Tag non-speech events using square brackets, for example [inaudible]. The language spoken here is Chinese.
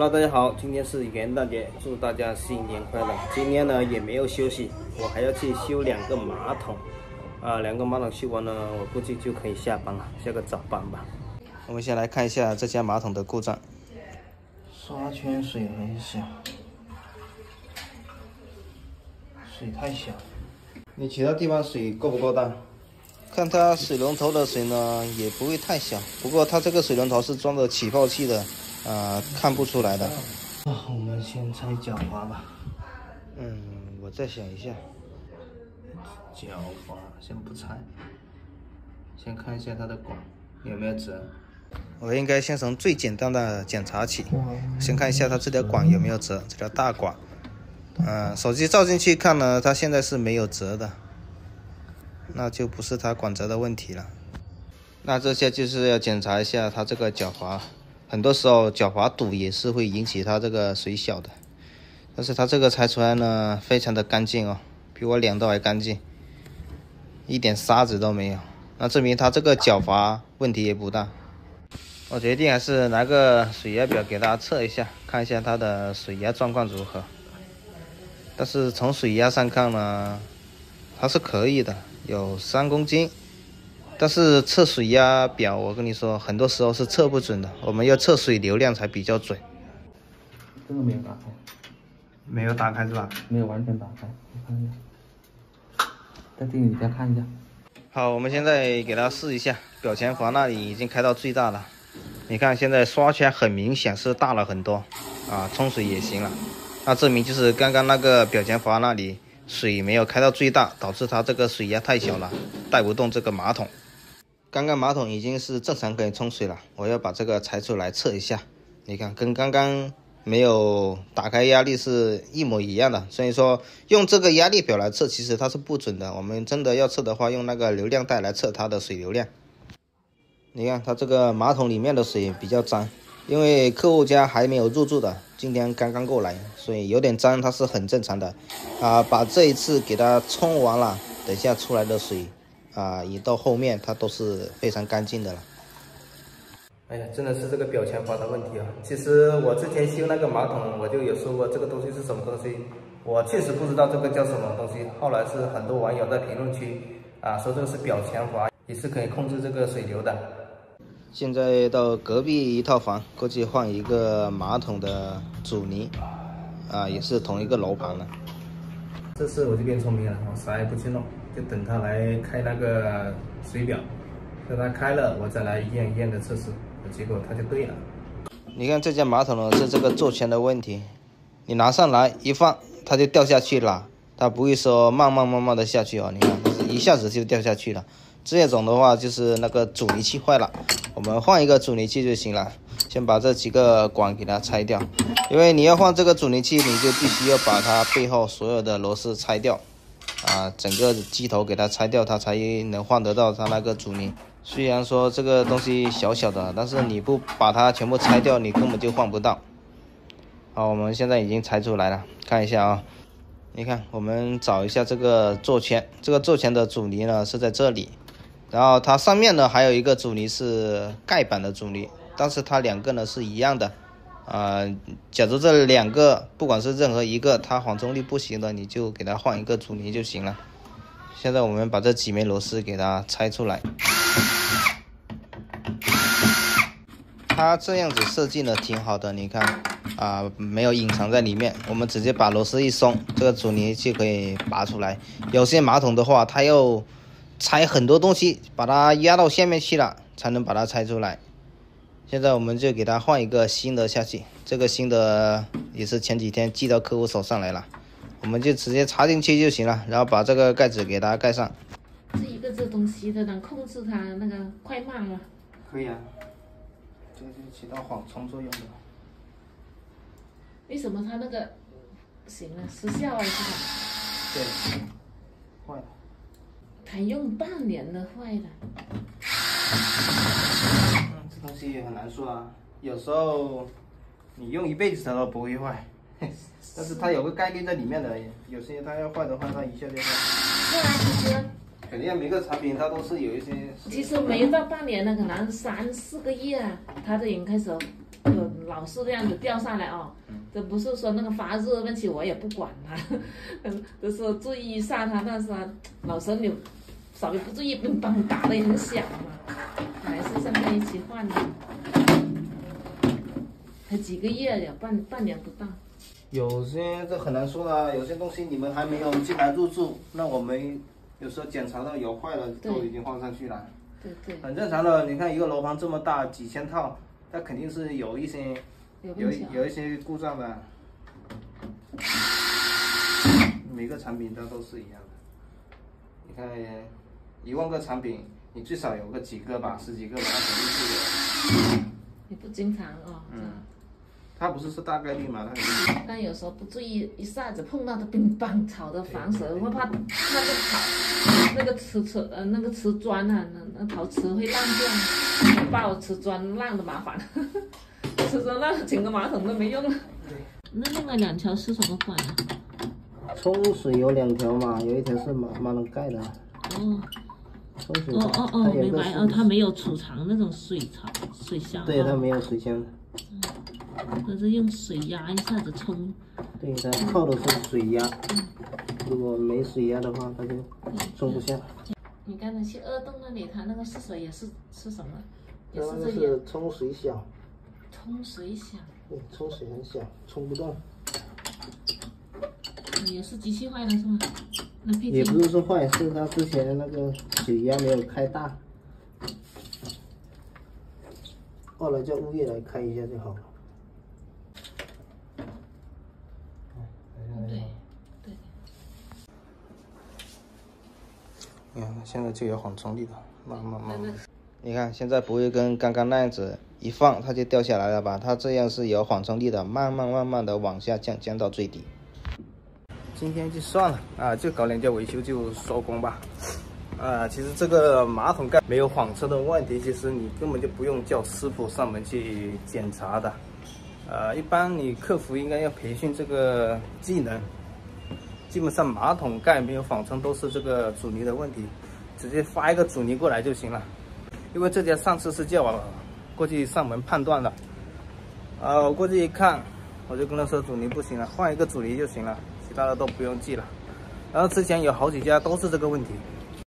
Hello，大家好，今天是元旦节，祝大家新年快乐。今天呢也没有休息，我还要去修两个马桶，啊，两个马桶修完了，我估计就可以下班了，下个早班吧。我们先来看一下这家马桶的故障，刷圈水很小，水太小。你其他地方水够不够大？看它水龙头的水呢，也不会太小，不过它这个水龙头是装的起泡器的。啊，看不出来的。啊，我们先拆脚滑吧。嗯，我再想一下。脚滑先不拆，先看一下它的管有没有折。我应该先从最简单的检查起，先看一下它这条管有没有折，这条大管。嗯，手机照进去看呢，它现在是没有折的，那就不是它管折的问题了。那这些就是要检查一下它这个脚滑。很多时候脚滑堵也是会引起它这个水小的，但是它这个拆出来呢，非常的干净哦，比我脸都还干净，一点沙子都没有，那证明它这个脚滑问题也不大。我决定还是拿个水压表给大家测一下，看一下它的水压状况如何。但是从水压上看呢，它是可以的，有三公斤。但是测水压表，我跟你说，很多时候是测不准的。我们要测水流量才比较准。这个没有打开，没有打开是吧？没有完全打开，你看一下。在这里你再看一下。好，我们现在给它试一下，表前阀那里已经开到最大了。你看现在刷圈很明显是大了很多，啊，冲水也行了。那证明就是刚刚那个表前阀那里水没有开到最大，导致它这个水压太小了，带不动这个马桶。刚刚马桶已经是正常可以冲水了，我要把这个拆出来测一下。你看，跟刚刚没有打开压力是一模一样的。所以说，用这个压力表来测，其实它是不准的。我们真的要测的话，用那个流量带来测它的水流量。你看，它这个马桶里面的水比较脏，因为客户家还没有入住的，今天刚刚过来，所以有点脏，它是很正常的。啊，把这一次给它冲完了，等下出来的水。啊，一到后面它都是非常干净的了。哎呀，真的是这个表前阀的问题啊！其实我之前修那个马桶，我就有说过这个东西是什么东西，我确实不知道这个叫什么东西。后来是很多网友在评论区啊说这个是表前阀，也是可以控制这个水流的。现在到隔壁一套房过去换一个马桶的阻尼，啊，也是同一个楼盘了。这次我就变聪明了，我啥也不去弄。就等他来开那个水表，等他开了，我再来一样一样的测试，结果他就对了。你看这家马桶呢是这个座圈的问题，你拿上来一放，它就掉下去了，它不会说慢慢慢慢的下去哦。你看，一下子就掉下去了。这种的话就是那个阻尼器坏了，我们换一个阻尼器就行了。先把这几个管给它拆掉，因为你要换这个阻尼器，你就必须要把它背后所有的螺丝拆掉。啊，整个机头给它拆掉，它才能换得到它那个阻尼。虽然说这个东西小小的，但是你不把它全部拆掉，你根本就换不到。好，我们现在已经拆出来了，看一下啊。你看，我们找一下这个座圈，这个座圈的阻尼呢是在这里，然后它上面呢还有一个阻尼是盖板的阻尼，但是它两个呢是一样的。啊，假如这两个不管是任何一个它缓冲力不行的，你就给它换一个阻尼就行了。现在我们把这几枚螺丝给它拆出来，它这样子设计呢挺好的，你看啊，没有隐藏在里面，我们直接把螺丝一松，这个阻尼就可以拔出来。有些马桶的话，它要拆很多东西，把它压到下面去了，才能把它拆出来。现在我们就给它换一个新的下去，这个新的也是前几天寄到客户手上来了，我们就直接插进去就行了，然后把这个盖子给它盖上。这一个这东西它能控制它那个快慢吗？可以啊，这个就起到缓冲作用的。为什么它那个行了失效了是吧？对，坏了。才用半年了，坏了。东西也很难说啊，有时候你用一辈子它都不会坏，[laughs] 但是它有个概率在里面的，有些它要坏的话，它一下就坏。对啊，其实肯定每个产品它都是有一些。其实没到半年呢，可能三四个月啊，它就已经开始有老是这样子掉下来哦。这不是说那个发热问题，我也不管它，嗯，就是注意一下它，但是它，老是你稍微不注意，乒乓打的也很响嘛，是现在一起换的，才几个月了，半半年不到。有些这很难说的，有些东西你们还没有进来入住，那我们有时候检查到有坏了，都已经换上去了，对对，很正常的。你看一个楼盘这么大，几千套，它肯定是有一些有有一些故障的。每个产品它都是一样的，你看一万个产品，你最少有个几个吧，十几个吧，那肯定是有。你不经常哦。嗯。它不是是大概率嘛？它但有时候不注意，一下子碰到的冰棒吵的烦死了。我怕那个陶那个瓷瓷呃那个瓷砖啊，那那陶瓷会烂掉，把我 [laughs] 瓷砖烂的麻烦。瓷砖烂了，整个马桶都没用了。那另外两条是什么款啊？冲水有两条嘛，有一条是马马桶盖的。哦。哦哦哦，明白哦，它没有储藏那种水槽水箱。对，它没有水箱。它是用水压一下子冲，对，它靠的是水压。如果没水压的话，它就冲不下。你刚才去二栋那里，它那个试水也是是什么？也是这个冲水小。冲水小。对，冲水很小，冲不动。也是机器坏了是吗？也不是说坏，是他之前的那个水压没有开大。后来叫物业来开一下就好了。对对。你看，现在就有缓冲力了，慢慢慢慢。你看，现在不会跟刚刚那样子一放它就掉下来了吧？它这样是有缓冲力的，慢慢慢慢的往下降，降到最低。今天就算了啊，就搞两件维修就收工吧。啊，其实这个马桶盖没有晃车的问题，其实你根本就不用叫师傅上门去检查的。呃，一般你客服应该要培训这个技能。基本上马桶盖没有晃车都是这个阻尼的问题，直接发一个阻尼过来就行了。因为这家上次是叫我过去上门判断的，啊，我过去一看，我就跟他说阻尼不行了，换一个阻尼就行了，其他的都不用记了。然后之前有好几家都是这个问题。